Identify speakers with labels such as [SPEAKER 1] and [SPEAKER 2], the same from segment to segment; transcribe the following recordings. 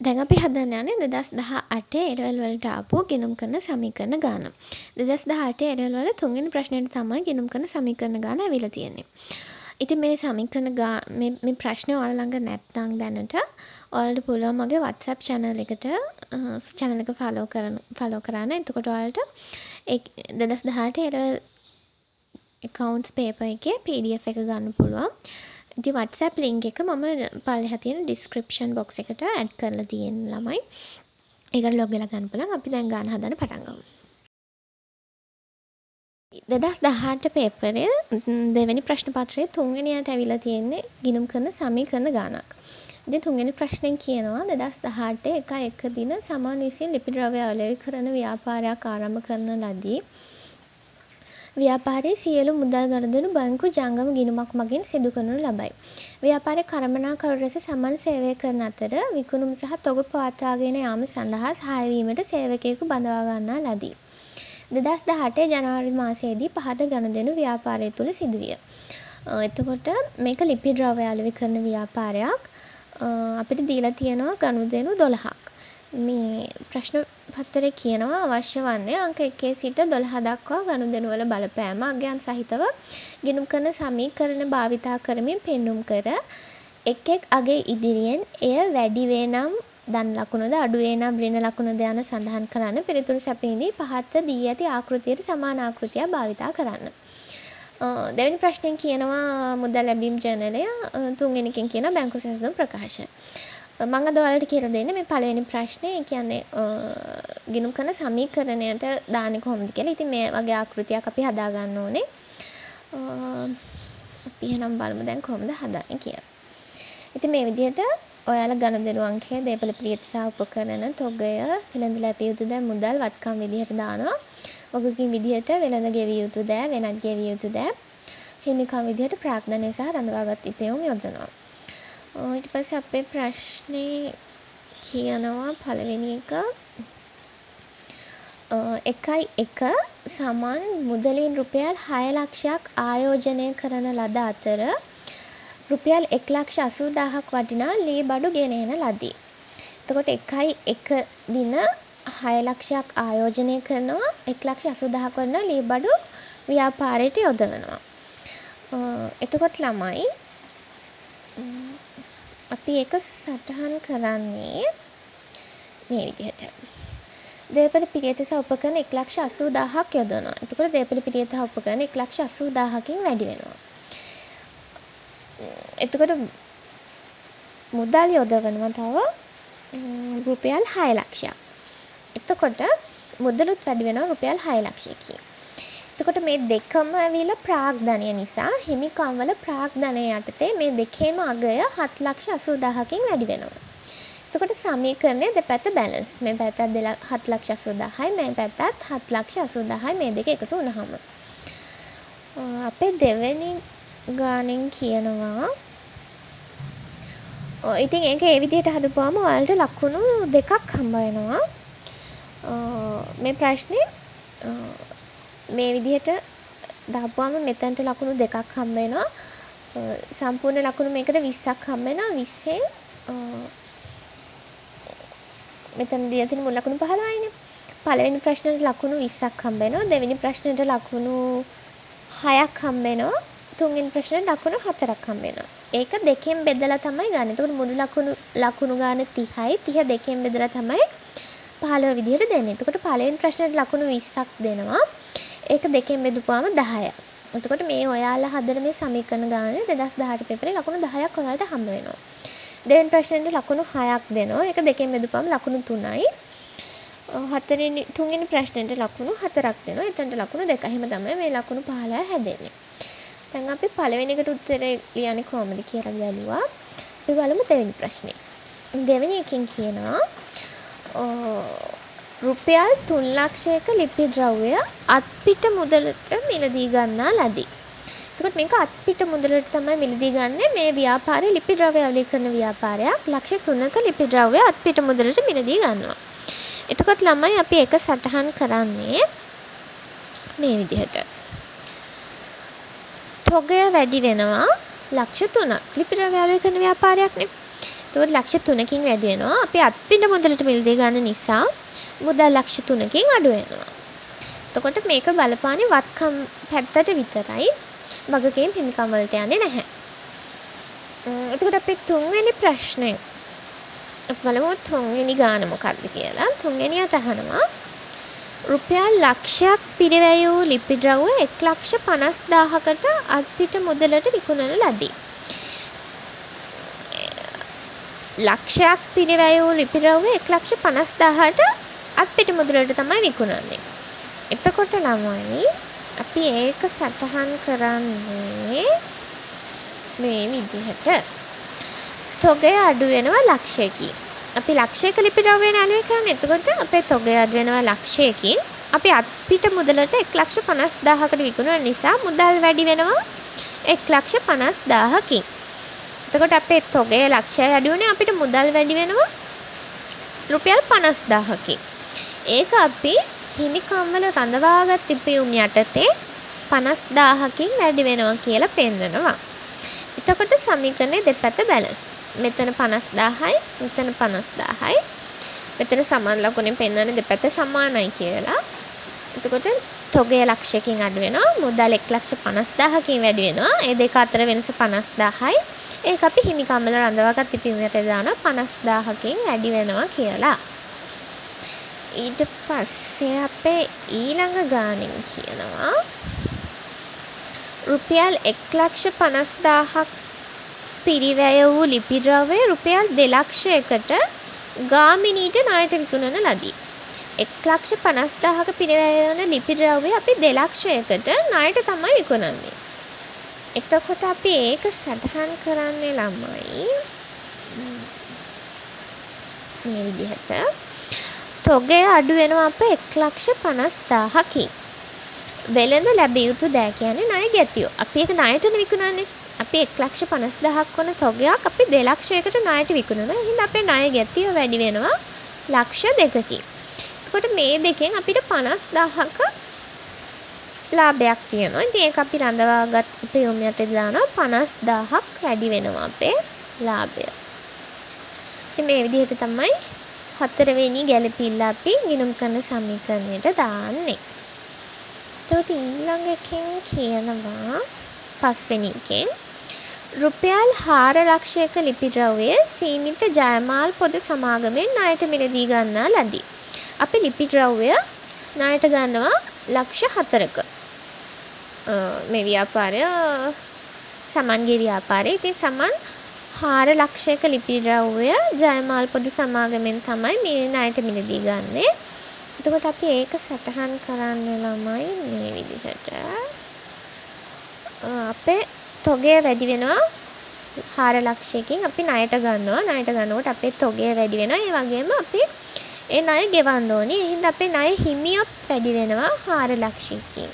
[SPEAKER 1] දැන් අපි හදන්න යන්නේ දෙදස් දහ අටේ එලවල් වලට ආපු ගිණුම් කරන සමීකරණ ගාන. දෙදස් දහ අටේ එලවල් වල තුන්වෙනි ප්‍රශ්නෙට තමයි ගිණුම් කරන සමීකරණ ගාන ඇවිල්ලා තියෙන්නේ. ඉතින් මේ සමීකරණ ගා මේ ප්‍රශ්නේ ඔයාලා ළඟ නැත්නම් දැනට ඔයාලට පුළුවන් මගේ WhatsApp channel එකට channel එක follow කරන follow කරන්න. එතකොට ඔයාලට ඒ 2018 එලවල් accounts paper එකේ PDF එක ගන්න පුළුවන්. ඉතින් WhatsApp link එක මම පල්ලෙහා තියෙන description box එකට add කරලා තියෙන ළමයි. ඒකට log වෙලා ගන්න පුළුවන්. අපි දැන් ගාන හදන්න පටන් ගමු. දෙදස් දහට පේපරේ දෙවැනි ප්‍රශ්න පත්‍රයේ තුන්වෙනියට ඇවිල්ලා තියෙන්නේ ගිණුම් කරන සමීකරණ ගානක්. ඉතින් තුන්වෙනි ප්‍රශ්නෙන් කියනවා දෙදස් දහටේ එක එක දින සමාන විසින් ලිපි ද්‍රව්‍ය අවලේඛ කරන ව්‍යාපාරයක් ආරම්භ කරන ලදී. ව්‍යාපාරයේ සියලු මුදල් ගනුදෙනු බැංකු ජංගම ගිණුමක් මගින් සිදු කරනු ලබයි. ව්‍යාපාරය කළමනාකරු ලෙස සමන් සේවය කරන අතර විකුණුම් සහ තොග පවත්වාගෙන යාම සඳහා සහාය වීමට සේවකයෙකු බඳවා ගන්නා ලදී. 2018 ජනවාරි මාසයේදී පහත ගනුදෙනු ව්‍යාපාරය තුළ සිදුවිය. එතකොට මේක ලිපි ද්‍රව්‍ය අලෙවි කරන ව්‍යාපාරයක්. අපිට දීලා තියෙනවා ගනුදෙනු 12ක්. මේ ප්‍රශ්න පත්තරේ කියනවා අවශ්‍ය වන්නේ අංක එකේ සිට දොළහ දක්වා ගනුදෙනු වල බලපෑම අගයන් සහිතව ගිණුම් කරන සමීකරණ භාවිතා කරමින් පෙන්නුම් කර එක් එක් අගේ ඉදිරියෙන් එය වැඩි වේ නම් ධන ලකුණුද අඩු වේ නම් ඍණ ලකුණුද යන සඳහන් කරන්න පිළිතුරු සැපයීදී පහත දී ඇති ආකෘතියට සමාන ආකෘතියක් භාවිතා කරන්න. දෙවැනි ප්‍රශ්නයෙන් කියනවා මුදල් ලැබීම් ජර්නලය තුන්වෙනි එකෙන් කියනවා බැංකු සැසඳුම් ප්‍රකාශ. මම අද ඔයාලට කියලා දෙන්නේ මේ පළවෙනි ප්‍රශ්නේ ඒ කියන්නේ ගිණුම් කරන සමීකරණයට දාන්නේ කොහොමද කියලා. ඉතින් මේ වගේ ආකෘතියක් අපි හදා ගන්න ඕනේ. අපි එහෙනම් බලමු දැන් කොහොමද හදන්නේ කියලා. ඉතින් මේ විදිහට ඔයාලා ගනුදෙනු අංකය, දේපළ ප්‍රියත සහ උපකරණ, තොගය, වෙළඳ ලැබිය යුතු දෑ මුදල් වත්කම් විදිහට දානවා. වගකීම් විදිහට වෙළඳ ගෙවිය යුතු දෑ, වෙනත් ගෙවිය යුතු දෑ, හිමිකම් විදිහට ප්‍රාග්ධනය සහ රඳවාගත් ඉපයුම් යොදනවා. ඊට පස්සේ අපේ ප්‍රශ්නේ කියනවා පළවෙනි එක එකයි එක සමන් මුදලින් රුපියල් හය ලක්ෂයක් ආයෝජනය කරන ලද අතර රුපියල් එක් ලක්ෂ අසූ දාහක් වටිනා ලී බඩු ගෙන එන ලදී. එතකොට එකයි එක දින හය ලක්ෂයක් ආයෝජනය කරනවා එක් ලක්ෂ අසූ දහක් වටිනා ලී බඩු ව්‍යාපාරයට යොදවනවා. එතකොට ළමයි අපි ඒක සටහන් කරන්නේ මේ විදිහට. දේපළ පිරියත සහ උපකරණ 1,80,000ක් යොදවනවා. එතකොට දේපළ පිරියත හා උපකරණ 1,80,000කින් වැඩි වෙනවා. එතකොට මුදල් යොදවනවා තව රුපියල් 6 ලක්ෂයක්. එතකොට මුදලුත් වැඩි වෙනවා රුපියල් 6 ලක්ෂයකින්. එතකොට මේ දෙකම ඇවිල්ලා ප්‍රාග්ධනය නිසා හිමිකම් වල ප්‍රාග්ධනය යටතේ මේ දෙකේම අගය 7,80,000කින් වැඩි වෙනවා. එතකොට සමීකරණය දෙපැත්ත බැලන්ස්. මේ පැත්තත් 7,80,000යි මේ පැත්තත් 7,80,000යි මේ දෙක එකතු වුණාම. අපේ දෙවෙනි ගානෙන් කියනවා ඉතින් ඒක ඒ විදිහට හදපුවාම ඔයාලට ලකුණු දෙකක් හම්බ වෙනවා. මේ ප්‍රශ්නේ මේ විදිහට දාපුවාම මෙතනට ලකුණු දෙකක් හම්බ වෙනවා. සම්පූර්ණ ලකුණු මේකට 20ක් හම්බ වෙනවා. 20න් මෙතන දීලා තියෙන මුල් ලකුණු 15යිනේ. පළවෙනි ප්‍රශ්නෙට ලකුණු 20ක් හම්බ වෙනවා. දෙවෙනි ප්‍රශ්නෙට ලකුණු 6ක් හම්බ වෙනවා. තුන්වෙනි ප්‍රශ්නෙට ලකුණු 4ක් හම්බ වෙනවා. ඒක දෙකෙන් බෙදලා තමයි ගන්න. එතකොට මුළු ලකුණු ලකුණු ගාන 30යි. 30 දෙකෙන් බෙදලා තමයි 15 විදිහට දෙන්නේ. එතකොට පළවෙනි ප්‍රශ්නෙට ලකුණු 20ක් දෙනවා. ඒක දෙකෙන් බෙදුවාම 10ක්. එතකොට මේ ඔයාලා හදන මේ සමීකරණ ගානේ 2018 පේපරේ ලකුණු 10ක් ඔයාලට හම්බ වෙනවා. දෙවෙනි ප්‍රශ්නෙට ලකුණු 6ක් දෙනවා. ඒක දෙකෙන් බෙදුවාම ලකුණු 3යි. හතරෙනි තුන්වෙනි ප්‍රශ්නෙට ලකුණු 4ක් දෙනවා. එතනට ලකුණු 2. එහෙම තමයි මේ ලකුණු 15 හැදෙන්නේ. දැන් අපි පළවෙනි එකට උත්තරේ ලියන්නේ කොහොමද කියලා බැලුවා. අපි බලමු දෙවෙනි ප්‍රශ්නේ. දෙවෙනි එකෙන් කියනවා රුපියල් තුන් ලක්ෂයක ලිපි ද්‍රව්‍ය අත්පිට මුදලට මිලදී ගන්නා ලදී. එතකොට මේක අත්පිට මුදලට තමයි මිලදී ගන්නෙ මේ ව්‍යාපාරයේ ලිපි ද්‍රව්‍ය අවලි කරන ව්‍යාපාරයක් ලක්ෂ 3ක ලිපි ද්‍රව්‍ය අත්පිට මුදලට මිලදී ගන්නවා. එතකොට ළමයි අපි ඒක සටහන් කරන්නේ මේ විදිහට. තොගය වැඩි වෙනවා ලක්ෂ 3ක්. ලිපි ද්‍රව්‍ය අවලි කරන ව්‍යාපාරයක්නේ. එතකොට ලක්ෂ 3කින් වැඩි වෙනවා. අපි අත්පිට මුදලට මිලදී ගන්න නිසා මුදල් ලක්ෂ 3කින් අඩු වෙනවා. එතකොට මේක බලපාන්නේ වත්කම් පැත්තට විතරයි. වගකීම් හිමිකම් වලට යන්නේ නැහැ. එතකොට අපි තුන්වෙනි ප්‍රශ්නය අපි බලමු තුන්වෙනි ගාන මොකක්ද කියලා. තුන්වෙනියට අහනවා රුපියල් ලක්ෂයක් පිරිවැය වූ ලිපි ද්‍රව්‍ය එක් ලක්ෂ පනස් දාහකට අත්පිට මුදලට විකුණන ලදී. ලක්ෂයක් පිරිවැය වූ ලිපි ද්‍රව්‍ය එක් ලක්ෂ පනස් දාහට අත්පිට මුදලට තමයි විකුණන්නේ. එතකොට ළමයි අපි ඒක සටහන් කරන්නේ මේ විදිහට. තොගය අඩු වෙනවා ලක්ෂයකින්. අපි ලක්ෂයක ලිපි ද්‍රව්‍ය නැලුවේ කරන්නේ. එතකොට අපේ තොගය අඩු වෙනවා ලක්ෂයකින්. අපි අත්පිට මුදලට 1,50,000කට විකුණන නිසා මුදල් වැඩි වෙනවා 1,50,000කින්. එතකොට අපේ තොගය ලක්ෂයයි අඩු වුණේ අපිට මුදල් වැඩි වෙනවා රුපියල් 50000කින්. ඒක අපි හිමිකම් වල රඳවාගත් ඉපයුම් යටතේ 50000කින් වැඩි වෙනවා කියලා පෙන්නනවා. එතකොට සමීකරණේ දෙපැත්ත බැලන්ස්. මෙතන 50000යි මෙතන 50000යි. මෙතන සමාන ලකුණෙන් පෙන්වන්නේ දෙපැත්ත සමානයි කියලා. එතකොට තොගය ලක්ෂයකින් අඩු වෙනවා මුදල් 1,50,000කින් වැඩි වෙනවා. ඒ දෙක අතර වෙනස 50000යි. ඒක අපි හිමිකම් වල රඳවාගත් ඉපියුමට දානවා 50000කින් වැඩි වෙනවා කියලා. ඊට පස්සේ අපේ ඊළඟ ගානෙන් කියනවා රුපියල් 1,50,000ක් පිරිවැය වූ ලිපි ද්‍රව්‍ය රුපියල් 2,00,000කට ගාමිණීට ණයට විකුණන ලදී. 1,50,000ක පිරිවැය වන ලිපි ද්‍රව්‍ය අපි 2,00,000කට ණයට තමයි විකුණන්නේ. එතකොට අපි ඒක සටහන් කරන්නේ ළමයි මේ විදිහට තොගය අඩු වෙනවා අප 1,50,000කින්. වෙළඳ ලැබිය යුතු දෑ කියන්නේ ණය ගැතියෝ. අපි ඒක ණයටනේ විකුණන්නේ. අපි 1,50,000ක් වන තොගයක් අපි 2,00,000කට ණයට විකුණනවා. එහෙනම් අපේ ණය ගැතියෝ වැඩි වෙනවා ලක්ෂ දෙකකින්. එතකොට මේ දෙකෙන් අපිට 50000ක ලාභයක් තියෙනවා. ඉතින් ඒක අපි රඳවාගත් උපයෝම යටතේ දානවා 50000ක් වැඩි වෙනවා අපේ ලාභය. ඉතින් මේ විදිහට තමයි හතරවෙනි ගැළපිල්ල අපි ගිණුම් කරන සමීකරණයට දාන්නේ. එතකොට ඊළඟ එකෙන් කියනවා පස්වෙනි එකෙන් රුපියල් 4 ලක්ෂයක ලිපි ද්‍රව්‍ය සීමිත ජයමාල් පොද සමාගමෙන් ණයට මිලදී ගන්නා ලදී. අපි ලිපි ද්‍රව්‍ය ණයට ගන්නවා ලක්ෂ 4ක. මේ ව්‍යාපාරය සමන්ගේ ව්‍යාපාරය. ඉතින් සමන් 4 ලක්ෂයක ලිපි ද්‍රව්‍ය ජයමාල් පොදු සමාගමෙන් තමයි මේ ණයට මිලදී ගන්නෙ. එතකොට අපි ඒක සටහන් කරන්න ළමයි මේ විදිහට. අපේ තොගය වැඩි වෙනවා 4 ලක්ෂයකින් අපි ණයට ගන්නවා. ණයට ගන්නකොට අපේ තොගය වැඩි වෙනවා. ඒ වගේම අපි ඒ ණය ගෙවන්න ඕනේ. ඒ හින්දා අපේ ණය හිමියොත් වැඩි වෙනවා 4 ලක්ෂයකින්.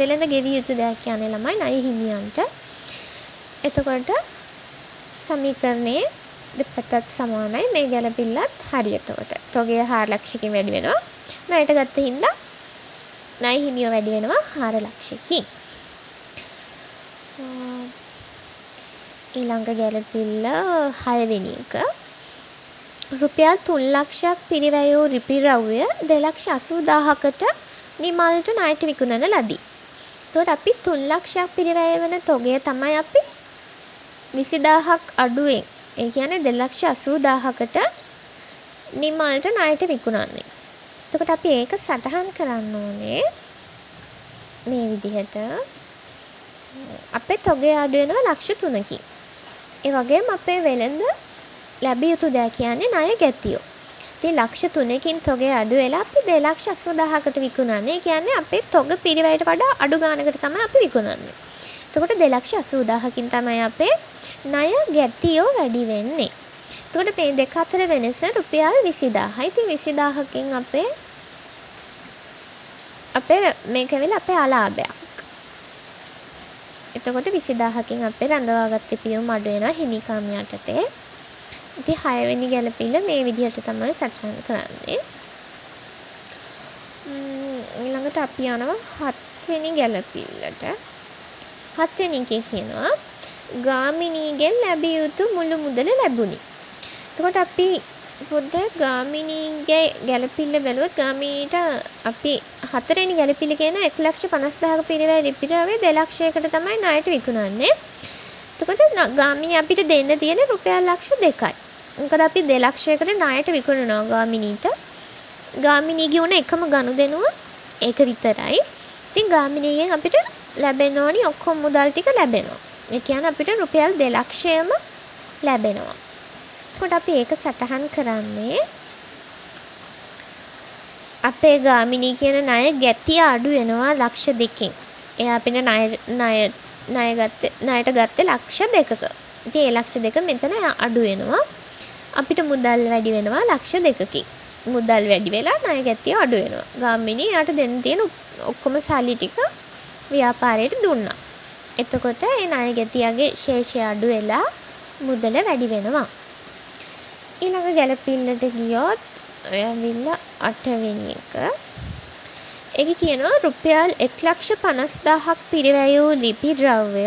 [SPEAKER 1] වෙළඳ ගෙවිය යුතු දෙයක් කියන්නේ ළමයි ණය හිමියන්ට. එතකොට සමීකරණයේ දෙපැත්තත් සමානයි මේ ගැළපිල්ලත් හරි එතකොට. තොගය 4 ලක්ෂකින් වැඩි වෙනවා. ණයට ගත්ත හින්දා ණය හිමියෝ වැඩි වෙනවා 4 ලක්ෂකින්. ඊළඟ ගැළපිල්ල 6 වෙනි එක. රුපියල් 3 ලක්ෂයක් පිරිවැය වූ රිපි ද්‍රව්‍ය 2,80,000කට නිමල්ට ණයට විකුණන ලදී. එතකොට අපි 3 ලක්ෂයක් පිරිවැය වෙන තොගය තමයි අපි 20000ක් අඩුවෙන් ඒ කියන්නේ 280000කට නිමල්ට ණයට විකුණන්නේ. එතකොට අපි ඒක සටහන් කරන්න ඕනේ මේ විදිහට අපේ තොගය අඩු වෙනවා ලක්ෂ 3කින්. ඒ වගේම අපේ වෙළඳ ලැබිය යුතු දෑ කියන්නේ ණය ගැතියෝ. ඉතින් ලක්ෂ 3කින් තොගය අඩු වෙලා අපි 280000කට විකුණන්නේ. ඒ කියන්නේ අපේ තොග පිරිවැයට වඩා අඩු ගාණකට තමයි අපි විකුණන්නේ. එතකොට 280000කින් තමයි අපේ ණය ගැතියෝ වැඩි වෙන්නේ. එතකොට මේ දෙක අතර වෙනස රුපියල් 20000යි. ඉතින් 20000කින් අපේ අපේ මේක වෙලා අපේ අලාභයක්. එතකොට 20000කින් අපේ රඳවාගත් පියුම් අඩු වෙනවා හිමිකම් යටතේ. ඉතින් 6 වෙනි ගැළපිල්ල මේ විදිහට තමයි සටහන් කරන්නේ. ඊළඟට අපි යනවා 7 වෙනි ගැළපිල්ලට. 7 වෙනි එකේ කියනවා ගාමිණීගෙන් ලැබිය යුතු මුළු මුදල ලැබුණි. එතකොට අපි පොඩ්ඩක් ගාමිණීගේ ගැළපිල්ල බැලුවොත් ගාමිණීට අපි හතරවෙනි ගැළපිල්ල කියන 1,50,000ක පිරිවැය ලිපිරාවේ 2 ලක්ෂයකට තමයි ණයට විකුණන්නේ. එතකොට ගාමිණී අපිට දෙන්න තියෙන්නේ රුපියල් ලක්ෂ 2යි. මොකද අපි 2 ලක්ෂයකට ණයට විකුණනවා ගාමිණීට. ගාමිණීගේ උන එකම ගනුදෙනුව ඒක විතරයි. ඉතින් ගාමිණීගෙන් අපිට ලැබෙන්න ඕනි ඔක්කොම මුදල් ටික ලැබෙනවා. ඒ කියන්නේ අපිට රුපියල් 2 ලක්ෂයම ලැබෙනවා. එතකොට අපි ඒක සටහන් කරන්නේ අපේ ගාමිණී කියන ණය ගැතිය අඩු වෙනවා ලක්ෂ දෙකකින්. එයා අපිට ණය ණය ණය ගත්තේ ණයට ගත්තේ ලක්ෂ දෙකක. ඉතින් ඒ ලක්ෂ දෙක මෙතන අඩු වෙනවා. අපිට මුදල් වැඩි වෙනවා ලක්ෂ දෙකකින්. මුදල් වැඩි වෙලා ණය ගැතිය අඩු වෙනවා. ගාමිණී යාට දෙන්න තියෙන ඔක්කොම සල්ලි ටික ව්‍යාපාරයට දුන්නා. එතකොට ඒ ණය ගැතියගේ ශේෂය අඩු වෙලා මුදල වැඩි වෙනවා. ඊළඟ ගැලපිල්ලට ගියොත් ඔය ඇවිල්ලා අටවෙනි එක. ඒකේ කියනවා රුපියල් 1,50,000ක් පිරිවැය වූ ලිපි ද්‍රව්‍ය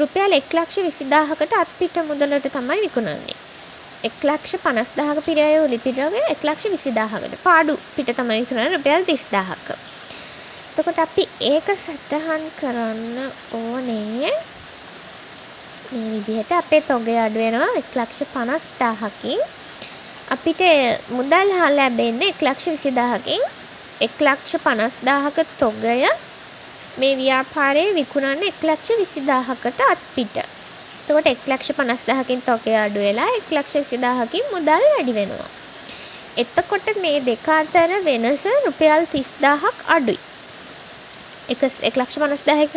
[SPEAKER 1] රුපියල් 1,20,000කට අත්පිට මුදලට තමයි විකුණන්නේ. 1,50,000ක පිරිවැය වූ ලිපි ද්‍රව්‍ය 1,20,000කට පාඩු පිට තමයි විකුණන්නේ රුපියල් 30,000ක. එතකොට අපි ඒක සටහන් කරන්න ඕනේ මේ විදිහට අපේ තොගය අඩු වෙනවා 1,50,000කින් අපිට මුදල් ලැබෙන්නේ 1,20,000කින් 1,50,000ක තොගය මේ ව්‍යාපාරයේ විකුණන්නේ 1,20,000කට අත්පිට. එතකොට 1,50,000කින් තොගය අඩු වෙලා 1,20,000කින් මුදල් වැඩි වෙනවා. එතකොට මේ දෙක අතර වෙනස රුපියල් 30000ක් අඩුයි. 1,50,000ක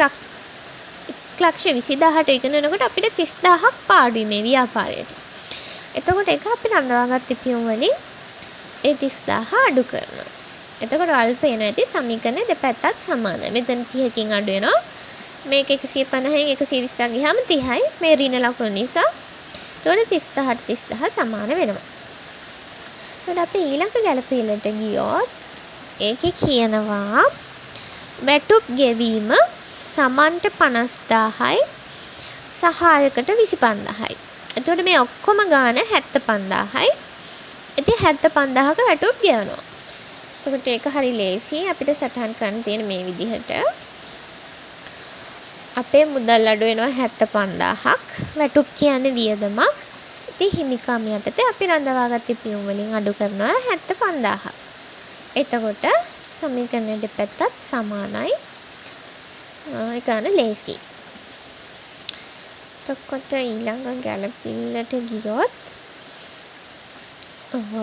[SPEAKER 1] ලක්ෂ විසිදාහට ඉගෙනනකොට අපිට තිස්දාහක් පාඩුයි මේ ව්‍යාපාරයට. එතකොට එක අපි රඳවාගත් පියුම් වලින් ඒ තිස්දාහ අඩු කරනවා. එතකොට අල්ප එන ඇති සමීකරණ දෙපැත්තත් සමානයි. මෙතන 30කින් අඩු වෙනවා. මේක 150න් 120ක් ගියාම 30යි. මේ ඍණ ලකුණ නිසා එතකොට 30000ට 30000 සමාන වෙනවා. එතකොට අපි ඊළඟ ගැළපීලට ගියොත් ඒකේ කියනවා වැටුප් ගෙවීම සමන්ට පනස්දාහයි සහායකට විසි පන්දාහයි. එතකොට මේ ඔක්කොම ගාන හැත්ත පන්දාහයි. ඉතින් හැත්ත පන්දාහක වැටුප් ගෙවනවා. එතකොට ඒක හරි ලේසි අපිට සටහන් කරන්න තියෙන මේ විදිහට. අපේ මුදල් අඩු වෙනවා හැත්ත පන්දාහක්. වැටුප් කියන්නේ වියදමක්. ඉතින් හිමිකම් යටතේ අපි රඳවාගත්ත පියුම් වලින් අඩු කරනවා හැත්ත පන්දාහක්. එතකොට සමීකරණ දෙපැත්තත් සමානයි. ඒ ගාන ලේසි. එතකොට ඊළඟ ගැලපිල්ලට ගියොත්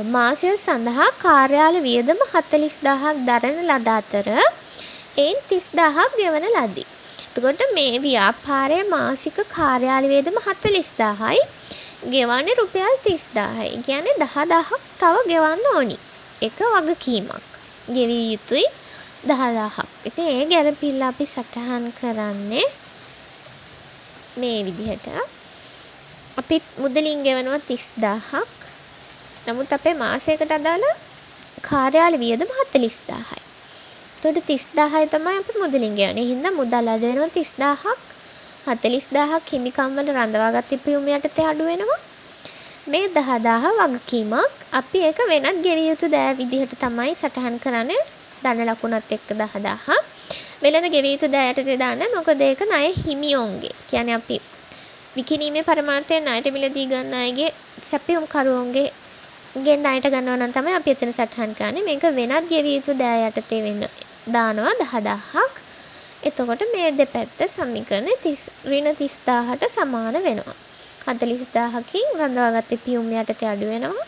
[SPEAKER 1] මාසය සඳහා කාර්යාල වියදම 40000ක් දරන ලද අතර එයින් 30000ක් ගෙවන ලදී. එතකොට මේ ව්‍යාපාරයේ මාසික කාර්යාල වියදම 40000යි ගෙවන්නේ රුපියල් 30000යි. කියන්නේ 10000ක් තව ගෙවන්න ඕනි. ඒක වගකීමක්. ගෙවිය යුතුයි දහදාහක්. ඉතින් ඒ ගැලපිල්ල අපි සටහන් කරන්නේ මේ විදිහට. අපි මුදලින් ගෙවනවා 30000ක්. නමුත් අපේ මාසයකට අදාළ කාර්යාල වියදම 40000යි. එතකොට 30000යි තමයි අපි මුදලින් ගෙවන්නේ. හින්දා මුදල් අඩු වෙනවා 30000ක්. 40000ක් හිමිකම් වල රඳවාගත් ඉපයුම යටතේ අඩු වෙනවා. මේ 10000 වගකීමක් අපි ඒක වෙනත් ගෙවිය යුතු දෑ විදිහට තමයි සටහන් කරන්නේ. ධන ලකුණත් එක්ක 10000. වෙළඳ ගෙවිය යුතු දෑ යටතේ දාන්න. මොකද ඒක ණය හිමියොන්ගේ. කියන්නේ අපි විකිණීමේ පරමාර්ථයෙන් ණයට මිලදී ගන්න අයගේ සැපයුම් කරුවන්ගේ ගෙන් ණයට ගන්නවා නම් තමයි අපි එතන සටහන් කරන්නේ. මේක වෙනත් ගෙවිය යුතු දෑ යටතේ වෙන දානවා 10000ක්. එතකොට මේ දෙපැත්ත සමීකරණ 30 ඍණ 30000ට සමාන වෙනවා. 40000කින් රඳවාගත්තේ පියුම් යටතේ අඩු වෙනවා.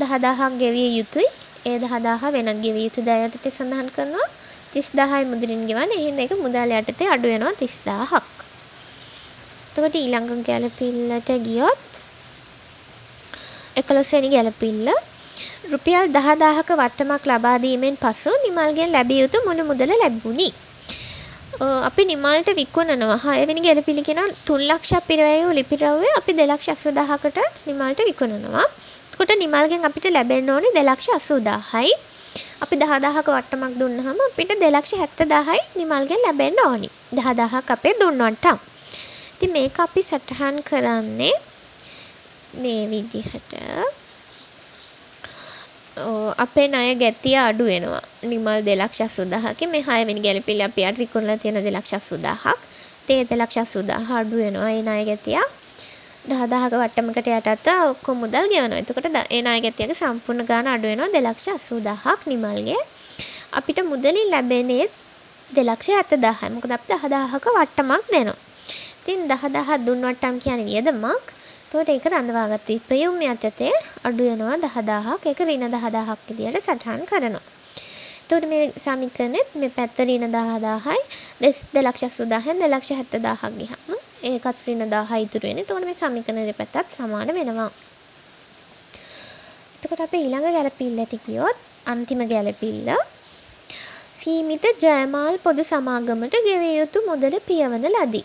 [SPEAKER 1] 10000ක් ගෙවිය යුතුයි. ඒ 10000 වෙනත් ගෙවිය යුතු දෑ යටතේ සඳහන් කරනවා. 30000යි මුදලින් ගෙවන්නේ. එහෙනම් ඒක මුදල් යටතේ අඩු වෙනවා 30000ක්. එතකොට ඊළඟ ගැලපිල්ලට ගියොත් 11 වෙනි ගැලපිල්ල රුපියල් 10000ක වට්ටමක් ලබා දීමෙන් පසු නිමල්ගෙන් ලැබිය යුතු මුළු මුදල ලැබුණි. අපි නිමල්ට විකුණනවා හයවෙනි ගැලපිලි කෙනා තුන් ලක්ෂ පිරවැය වූ ලිපි ද්‍රව්‍ය අපි දෙලක්ෂ අස්වදාහකට නිමල්ට විකුණනවා. එතකොට නිමල්ගෙන් අපිට ලැබෙන්න ඕනේ දෙලක්ෂ අසූදාහයි. අපි දහදාහක වට්ටමක් දුන්නහම අපිට දෙලක්ෂ හැත්ත දාහයි නිමල්ගෙන් ලැබෙන්න ඕනි. දහදාහක් අපේ දුන්නොට්ටම්. ඉතින් මේක අපි සටහන් කරන්නේ මේ විදිහට අපේ ණය ගැතිය අඩු වෙනවා. නිමල් 2,80,000කින් මේ 6 වෙනි ගැලපිල්ල අපි අර විකුණලා තියෙන 2,80,000ක්. ඒ 2,80,000 අඩු වෙනවා. ඒ ණය ගැතිය 10000ක වට්ටමකට යටත් ඔක්කොම මුදල් ගෙවනවා. එතකොට ඒ ණය ගැතියගේ සම්පූර්ණ ගාණ අඩු වෙනවා 2,80,000ක් නිමල්ගේ. අපිට මුදලින් ලැබෙන්නේ 2,70,000යි. මොකද අපි 10000ක වට්ටමක් දෙනවා. ඉතින් 10000 දුන් වට්ටම් කියන්නේ වියදමක්. එතකොට ඒක රඳවාගත්ත ඉපයුම් යටතේ අඩු වෙනවා 10000ක්. ඒක ඍණ 10000ක් විදියට සටහන් කරනවා. එතකොට මේ සමීකරණෙත් මේ පැත්ත ඍණ 10000යි 2,80,000න් 2,70,000ක් ගියාම ඒකත් ඍණ 1000 ඉතුරු වෙන්නේ. එතකොට මේ සමීකරණ දෙපැත්තත් සමාන වෙනවා. එතකොට අපි ඊළඟ ගැලපිල්ලට ගියොත් අන්තිම ගැලපිල්ල සීමිත ජයමාල් පොදු සමාගමට ගෙවිය යුතු මුදල පියවන ලදී.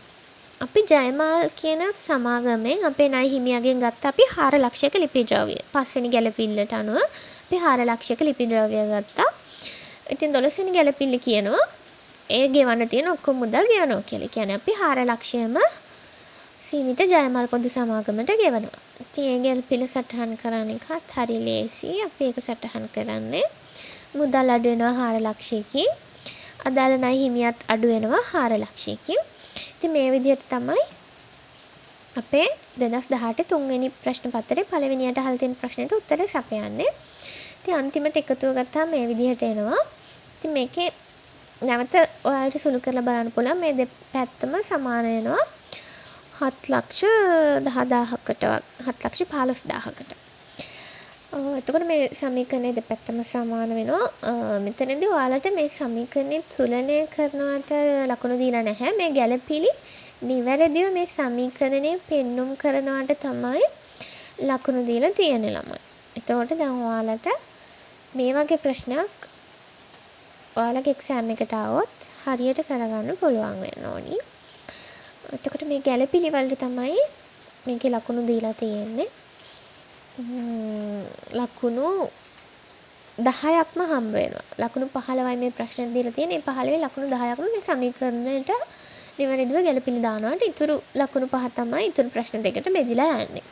[SPEAKER 1] අපි ජයමාල් කියන සමාගමෙන් අපේ ණය හිමියගෙන් ගත්ත අපි 4 ලක්ෂයක ලිපි ද්‍රව්‍ය. පස්වෙනි ගැලපිල්ලට අනුව අපි 4 ලක්ෂයක ලිපි ද්‍රව්‍ය ගත්තා. ඉතින් 12 වෙනි ගැලපිල්ල කියනවා ඒ ගෙවන්න තියෙන ඔක්කොම මුදල් ගෙවනවා කියලා. කියන්නේ අපි 4 ලක්ෂයම සීමිත ජයමල් පොදු සමාගමට ගෙවනවා. ඉතින් ඒ ගැලපිල්ල සටහන් කරන එකත් හරි ලේසි. අපි ඒක සටහන් කරන්නේ මුදල් අඩු වෙනවා 4 ලක්ෂයකින්. අදාළ ණය හිමියත් අඩු වෙනවා 4 ලක්ෂයකින්. ඉතින් මේ විදිහට තමයි අපේ 2018 තුන්වෙනි ප්‍රශ්න පත්‍රයේ පළවෙනියට අහලා තියෙන ප්‍රශ්නෙට උත්තරේ සපයන්නේ. ඉතින් අන්තිමට එකතුව ගත්තාම මේ විදිහට එනවා. ඉතින් මේකේ නැවත ඔයාලට සුළු කරලා බලන්න පුළුවන් මේ දෙපැත්තම සමාන වෙනවා. හත් ලක්ෂ දහදාහකට හත් ලක්ෂ පාලොස් දාහකට එතකොට මේ සමීකනය දෙ පැත්තම සමාන වෙනවා. මෙතනද වාලට මේ සමීකනය තුලනය කරනවට ලකුණු දීලා නැහැ. මේ ගැලපිලි නිවැරදිව මේ සමීකරණය පෙන්නුම් කරනවට තමයි ලකුණු දීලා තියෙන ළමයි. එතකොට දැන් ඔයාලට මේ වගේ ප්‍රශ්නයක් ඔයාලගේ එක්සෑම් එකට આવොත් හරියට කරගන්න පුළුවන් වෙන්න ඕනි. එතකොට මේ ගැළපිලි වලට තමයි මේකේ ලකුණු දීලා තියෙන්නේ. ලකුණු 10ක්ම හම්බ වෙනවා. ලකුණු 15යි මේ ප්‍රශ්නෙට දීලා තියෙන්නේ. 15 ලකුණු 10ක්ම මේ සමීකරණයට නිවැරදිව ගැළපිලි දානවාට ඉතුරු ලකුණු පහ තමයි ඉතුරු ප්‍රශ්න දෙකට බෙදිලා යන්නේ.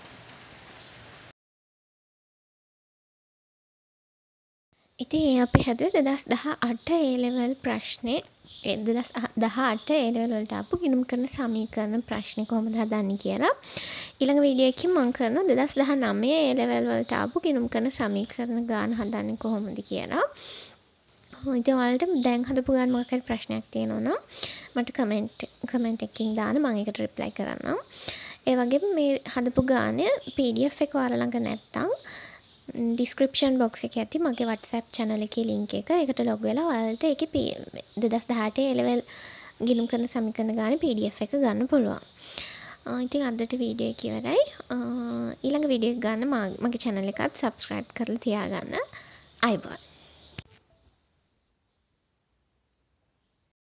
[SPEAKER 1] ඉතින් ඒ අපි හැදුවේ 2018 A level ප්‍රශ්නේ දෙදස් දහඅට ඒ ලෙවල් වලට ආපු ගිණුම් කරන සමීකරණ ප්‍රශ්නේ කොහොමද හදන්නේ කියලා. ඊළඟ වීඩියෝ එකකින් මම කරනවා 2019 ඒ ලෙවල් වලට ආපු ගිණුම් කරන සමීකරණ ගාන හදන්නේ කොහොමද කියලා. ඉතින් ඔයාලට දැන් හදපු ගාන මොකක් හරි ප්‍රශ්නයක් තියෙනවා නම් මට කමෙන්ට් කමෙන්ට් එකකින් දාන්න මම ඒකට රිප්ලයි කරන්නම්. ඒ වගේම මේ හදපු ගානේ PDF එක ඔයාලා ළඟ නැත්තම් ඩිස්ක්‍රපෂන් බොක්ස එක ඇති. මගේ වටසැප් චනල එක ලිංක එක. එකට ලොග් වෙලා ඔයාලට ඒක දෙදස් දහට එලවල් ගිනුම් කරන සමිකරන ගාන PDF එක ගන්න පුළුවන්. ඉතින් අදට වීඩියෝ එක ඉවරයි. ඊළඟ විඩියෝ ගන්න මගේ චැනල එකත් සබස්ක්‍රයිබ් කරලා තියාගන්න. අයිබෝන්